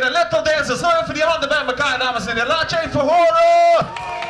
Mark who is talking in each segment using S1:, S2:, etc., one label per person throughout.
S1: heren. Let op deze voor die handen bij elkaar, dames en heren. Laat je even horen.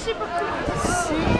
S2: Sim.